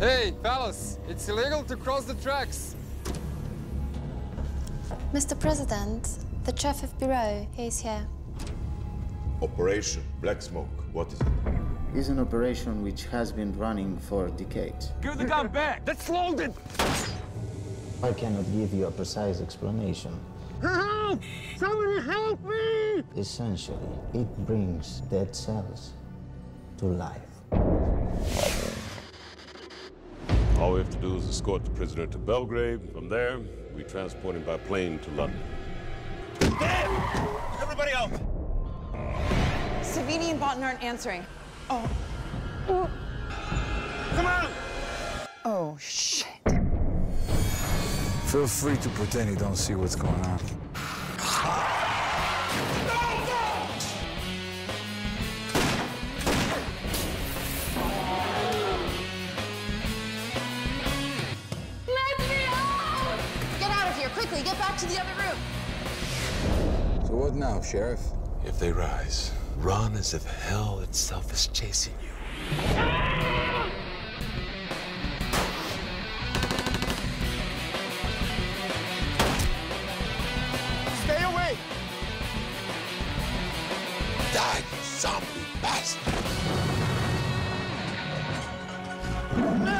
Hey, fellas, it's illegal to cross the tracks. Mr. President, the chief of bureau, he's here. Operation Black Smoke, what is it? is an operation which has been running for decades. Give the gun back! That's loaded! I cannot give you a precise explanation. Help! Somebody help me! Essentially, it brings dead cells to life. All we have to do is escort the prisoner to Belgrade. From there, we transport him by plane to London. Damn! Everybody out! Savini and Bonton aren't answering. Oh. Come on! Oh, shit. Feel free to pretend you don't see what's going on. Here, quickly. Get back to the other room. So what now, Sheriff? If they rise, run as if hell itself is chasing you. Stay away! Die, you zombie bastard! No!